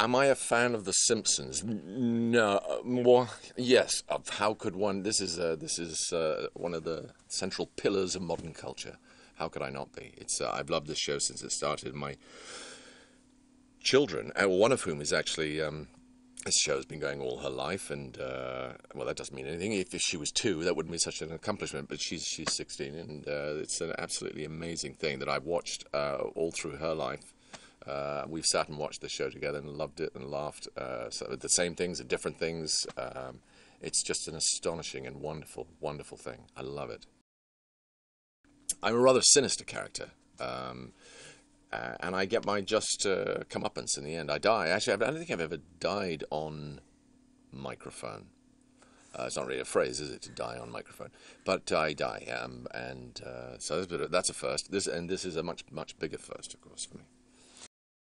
am I a fan of The Simpsons? No. More, yes. Of how could one? This is uh, this is uh, one of the central pillars of modern culture. How could I not be? It's uh, I've loved this show since it started. My children, uh, one of whom is actually. Um, this show's been going all her life, and uh, well, that doesn't mean anything. If, if, she was two, that wouldn't be such an accomplishment. But she's she's 16, and uh, it's an absolutely amazing thing that I've watched uh, all through her life. Uh, we've sat and watched the show together and loved it and laughed. Uh, so the same things, and different things. Um, it's just an astonishing and wonderful, wonderful thing. I love it. I'm a rather sinister character. Um, uh, and I get my just uh, comeuppance in the end. I die. Actually, I don't think I've ever died on microphone. Uh, it's not really a phrase, is it, to die on microphone? But I die, um, and uh, so that's a, that's a first. This and this is a much much bigger first, of course, for me.